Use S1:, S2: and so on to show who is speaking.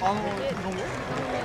S1: あのどんぐらい